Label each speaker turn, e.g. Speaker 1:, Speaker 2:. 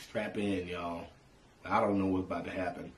Speaker 1: Strap in, y'all. I don't know what's about to happen.